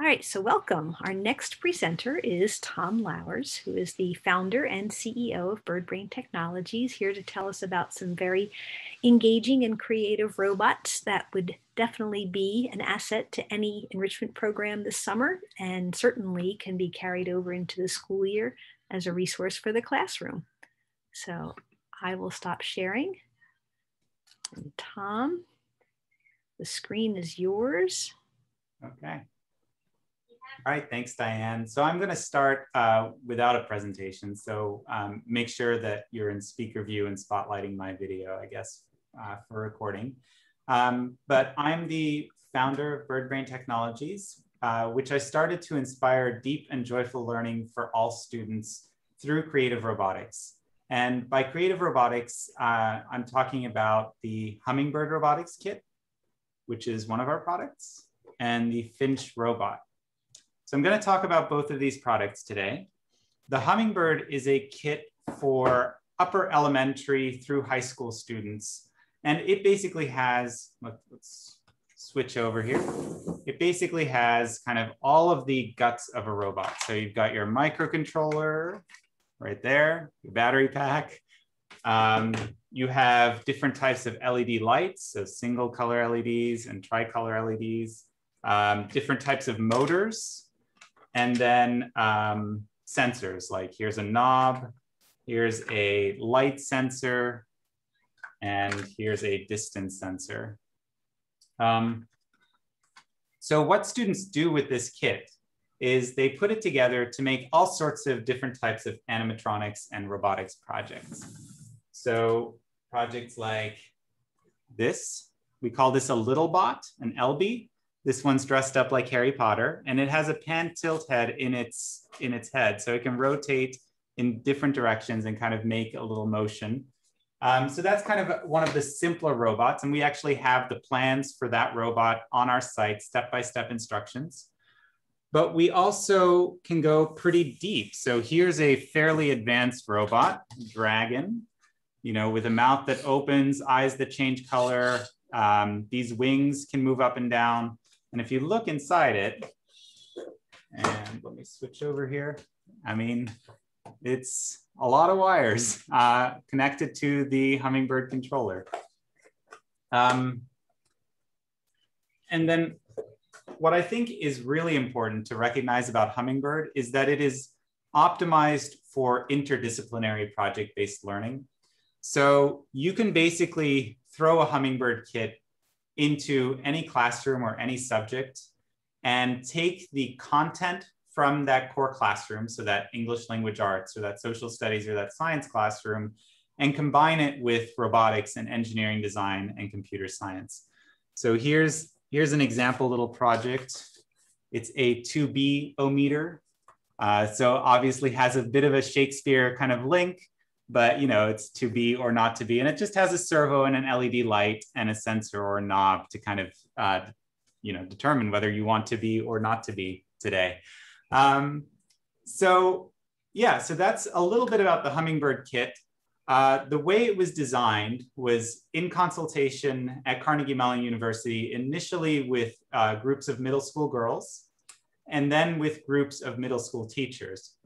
All right, so welcome. Our next presenter is Tom Lauwers, who is the founder and CEO of BirdBrain Technologies, here to tell us about some very engaging and creative robots that would definitely be an asset to any enrichment program this summer and certainly can be carried over into the school year as a resource for the classroom. So I will stop sharing. And Tom, the screen is yours. Okay. All right, thanks, Diane. So I'm going to start uh, without a presentation. So um, make sure that you're in speaker view and spotlighting my video, I guess, uh, for recording. Um, but I'm the founder of BirdBrain Technologies, uh, which I started to inspire deep and joyful learning for all students through creative robotics. And by creative robotics, uh, I'm talking about the Hummingbird Robotics Kit, which is one of our products, and the Finch Robot. So I'm going to talk about both of these products today. The Hummingbird is a kit for upper elementary through high school students. And it basically has, let's switch over here. It basically has kind of all of the guts of a robot. So you've got your microcontroller right there, your battery pack. Um, you have different types of LED lights, so single color LEDs and tricolor LEDs, um, different types of motors, and then um, sensors, like here's a knob, here's a light sensor, and here's a distance sensor. Um, so what students do with this kit is they put it together to make all sorts of different types of animatronics and robotics projects. So projects like this, we call this a little bot, an LB. This one's dressed up like Harry Potter, and it has a pan tilt head in its in its head, so it can rotate in different directions and kind of make a little motion. Um, so that's kind of one of the simpler robots, and we actually have the plans for that robot on our site, step-by-step -step instructions. But we also can go pretty deep. So here's a fairly advanced robot, Dragon, you know, with a mouth that opens, eyes that change color. Um, these wings can move up and down. And if you look inside it, and let me switch over here. I mean, it's a lot of wires uh, connected to the Hummingbird controller. Um, and then what I think is really important to recognize about Hummingbird is that it is optimized for interdisciplinary project-based learning. So you can basically throw a Hummingbird kit into any classroom or any subject and take the content from that core classroom, so that English language arts or that social studies or that science classroom, and combine it with robotics and engineering design and computer science. So here's, here's an example little project. It's a 2B-o-meter. Uh, so obviously has a bit of a Shakespeare kind of link but you know it's to be or not to be. And it just has a servo and an led light and a sensor or a knob to kind of uh, you know determine whether you want to be or not to be today. Um, so yeah so that's a little bit about the hummingbird kit. Uh, the way it was designed was in consultation at carnegie mellon university initially with uh, groups of middle school girls and then with groups of middle school teachers.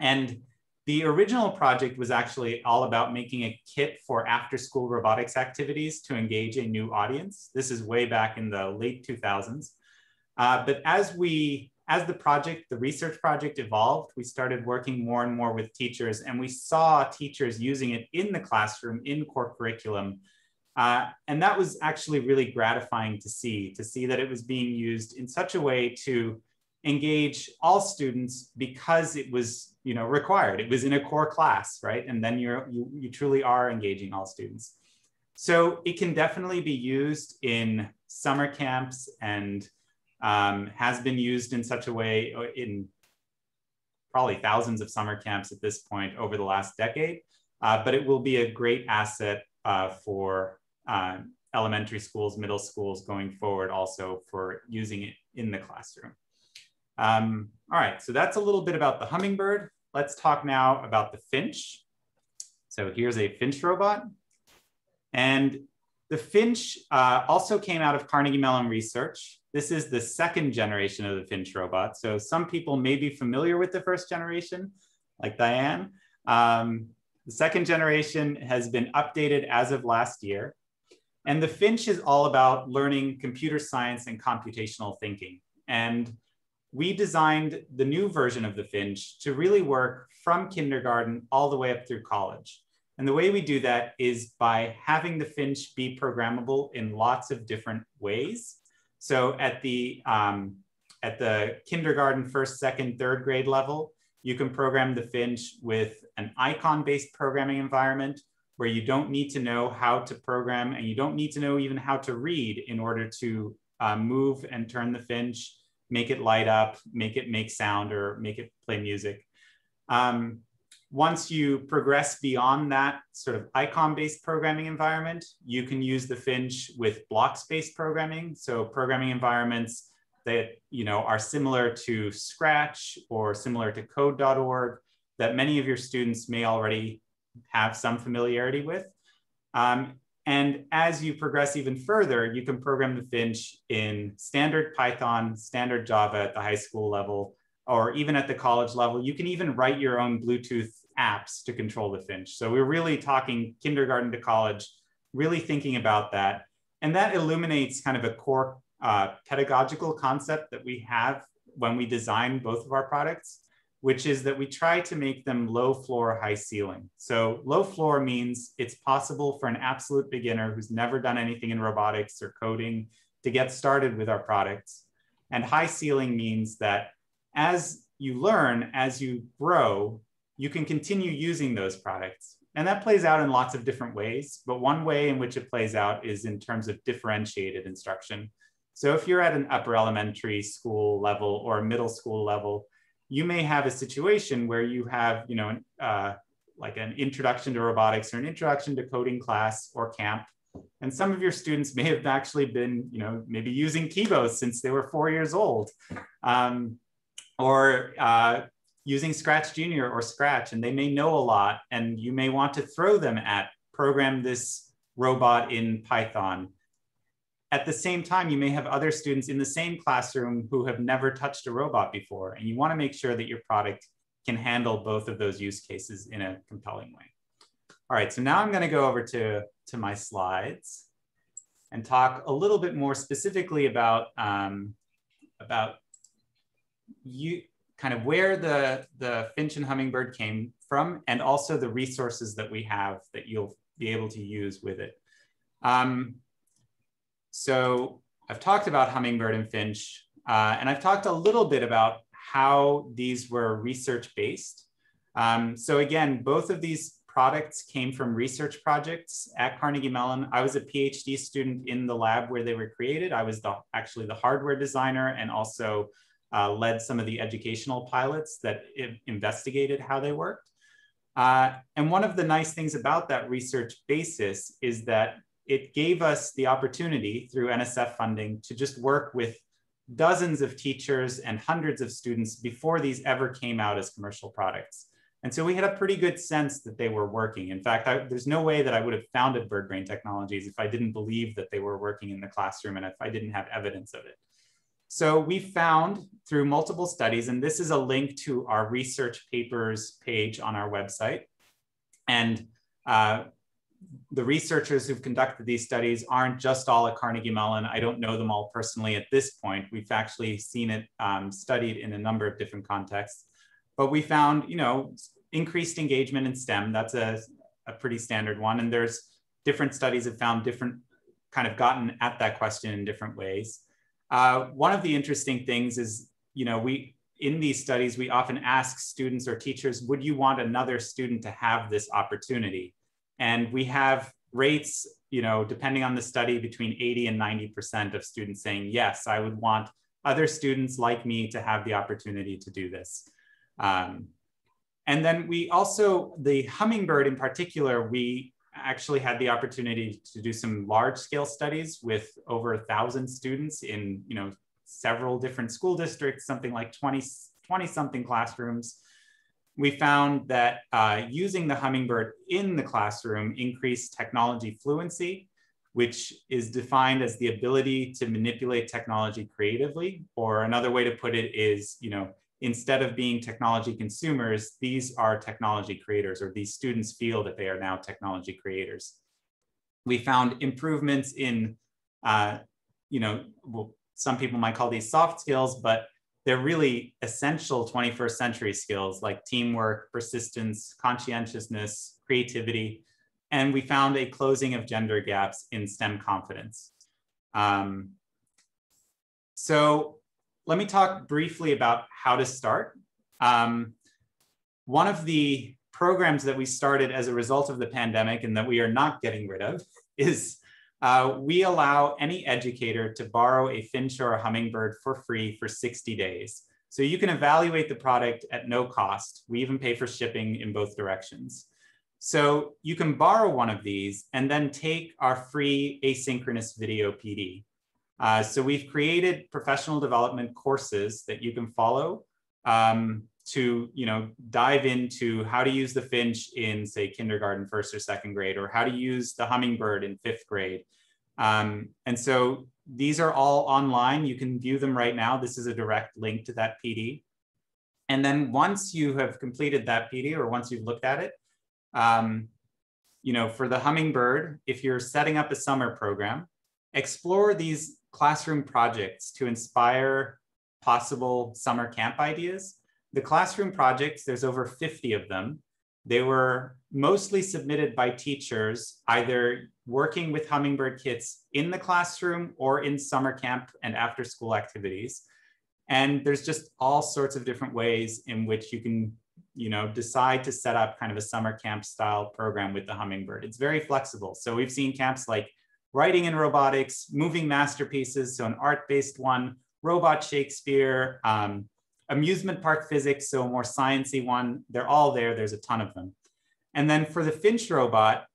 And the original project was actually all about making a kit for after school robotics activities to engage a new audience. This is way back in the late 2000s. Uh, but as we, as the project, the research project evolved, we started working more and more with teachers and we saw teachers using it in the classroom, in core curriculum. Uh, and that was actually really gratifying to see, to see that it was being used in such a way to engage all students because it was you know required. It was in a core class right? And then you're you, you truly are engaging all students. So it can definitely be used in summer camps and um, has been used in such a way uh, in probably thousands of summer camps at this point over the last decade. Uh, but it will be a great asset uh, for uh, elementary schools middle schools going forward also for using it in the classroom um, all right, so that's a little bit about the hummingbird. Let's talk now about the finch. So here's a finch robot. And the Finch uh, also came out of Carnegie Mellon Research. This is the second generation of the Finch robot. So some people may be familiar with the first generation, like Diane. Um, the second generation has been updated as of last year. And the Finch is all about learning computer science and computational thinking. And we designed the new version of the Finch to really work from kindergarten all the way up through college. And the way we do that is by having the Finch be programmable in lots of different ways. So at the, um, at the kindergarten, first, second, third grade level, you can program the Finch with an icon-based programming environment where you don't need to know how to program and you don't need to know even how to read in order to uh, move and turn the Finch, make it light up, make it make sound or make it play music. Um, once you progress beyond that sort of icon-based programming environment, you can use the Finch with blocks-based programming. So programming environments that you know are similar to Scratch or similar to code.org that many of your students may already have some familiarity with. Um, and as you progress even further, you can program the Finch in standard Python, standard Java at the high school level, or even at the college level. You can even write your own Bluetooth apps to control the Finch. So we're really talking kindergarten to college, really thinking about that. And that illuminates kind of a core uh, pedagogical concept that we have when we design both of our products, which is that we try to make them low floor, high ceiling. So low floor means it's possible for an absolute beginner who's never done anything in robotics or coding to get started with our products. And high ceiling means that as you learn, as you grow, you can continue using those products. And that plays out in lots of different ways. But one way in which it plays out is in terms of differentiated instruction. So if you're at an upper elementary school level or middle school level, you may have a situation where you have, you know, uh, like an introduction to robotics or an introduction to coding class or camp. And some of your students may have actually been, you know, maybe using KIBOs since they were four years old. Um, or uh, using Scratch Junior or Scratch, and they may know a lot, and you may want to throw them at program this robot in Python. At the same time, you may have other students in the same classroom who have never touched a robot before, and you want to make sure that your product can handle both of those use cases in a compelling way. All right, so now I'm going to go over to, to my slides and talk a little bit more specifically about, um, about you, kind of where the, the Finch and Hummingbird came from, and also the resources that we have that you'll be able to use with it. Um, so I've talked about Hummingbird and Finch, uh, and I've talked a little bit about how these were research-based. Um, so again, both of these products came from research projects at Carnegie Mellon. I was a PhD student in the lab where they were created. I was the, actually the hardware designer and also uh, led some of the educational pilots that investigated how they worked. Uh, and one of the nice things about that research basis is that it gave us the opportunity through NSF funding to just work with dozens of teachers and hundreds of students before these ever came out as commercial products. And so we had a pretty good sense that they were working. In fact, I, there's no way that I would have founded BirdBrain Technologies if I didn't believe that they were working in the classroom and if I didn't have evidence of it. So we found through multiple studies, and this is a link to our research papers page on our website. And uh, the researchers who've conducted these studies aren't just all at Carnegie Mellon. I don't know them all personally at this point. We've actually seen it um, studied in a number of different contexts. But we found, you know, increased engagement in STEM. That's a, a pretty standard one. And there's different studies have found different kind of gotten at that question in different ways. Uh, one of the interesting things is, you know, we in these studies, we often ask students or teachers, would you want another student to have this opportunity? And we have rates, you know, depending on the study, between 80 and 90% of students saying, yes, I would want other students like me to have the opportunity to do this. Um, and then we also, the hummingbird in particular, we actually had the opportunity to do some large scale studies with over a thousand students in you know several different school districts, something like 20, 20 something classrooms. We found that uh, using the Hummingbird in the classroom increased technology fluency. which is defined as the ability to manipulate technology creatively, or another way to put it is, you know, instead of being technology consumers, these are technology creators, or these students feel that they are now technology creators. We found improvements in, uh, you know, well, some people might call these soft skills, but they're really essential 21st century skills like teamwork, persistence, conscientiousness, creativity. And we found a closing of gender gaps in STEM confidence. Um, so let me talk briefly about how to start. Um, one of the programs that we started as a result of the pandemic and that we are not getting rid of is uh, we allow any educator to borrow a finch or a hummingbird for free for 60 days. So you can evaluate the product at no cost. We even pay for shipping in both directions. So you can borrow one of these and then take our free asynchronous video PD. Uh, so we've created professional development courses that you can follow um, to you know dive into how to use the finch in say kindergarten first or second grade or how to use the hummingbird in fifth grade. Um, and so these are all online. You can view them right now. This is a direct link to that pd and then once you have completed that pd or once you've looked at it um, you know for the hummingbird if you're setting up a summer program explore these classroom projects to inspire possible summer camp ideas the classroom projects, there's over 50 of them. They were mostly submitted by teachers, either working with Hummingbird kits in the classroom or in summer camp and after school activities. And there's just all sorts of different ways in which you can, you know, decide to set up kind of a summer camp style program with the Hummingbird. It's very flexible. So we've seen camps like writing and robotics, moving masterpieces, so an art-based one, robot Shakespeare, um, amusement park physics, so a more sciencey one, they're all there. There's a ton of them. And then for the Finch robot,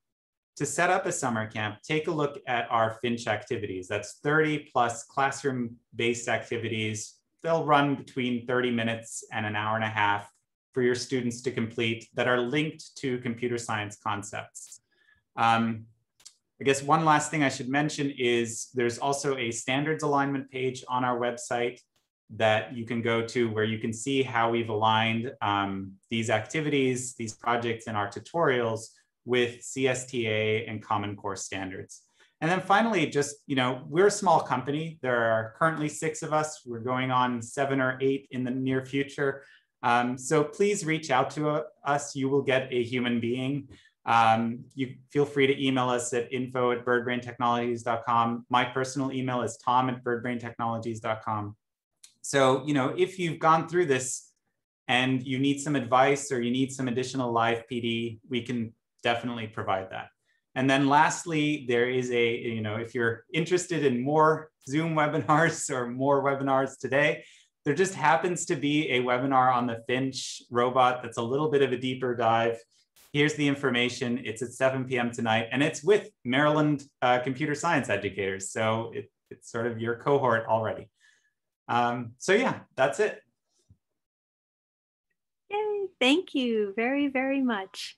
to set up a summer camp, take a look at our Finch activities. That's 30 plus classroom-based activities. They'll run between 30 minutes and an hour and a half for your students to complete that are linked to computer science concepts. Um, I guess one last thing I should mention is there's also a standards alignment page on our website that you can go to where you can see how we've aligned um, these activities, these projects in our tutorials with CSTA and Common Core standards. And then finally, just, you know, we're a small company. There are currently six of us. We're going on seven or eight in the near future. Um, so please reach out to uh, us. You will get a human being. Um, you feel free to email us at info at birdbraintechnologies.com. My personal email is tom at birdbraintechnologies.com. So, you know, if you've gone through this and you need some advice or you need some additional live PD, we can definitely provide that. And then lastly, there is a, you know, if you're interested in more Zoom webinars or more webinars today, there just happens to be a webinar on the Finch robot that's a little bit of a deeper dive. Here's the information. It's at 7 p.m. tonight, and it's with Maryland uh, computer science educators. So it, it's sort of your cohort already. Um, so yeah, that's it. Yay, thank you very, very much.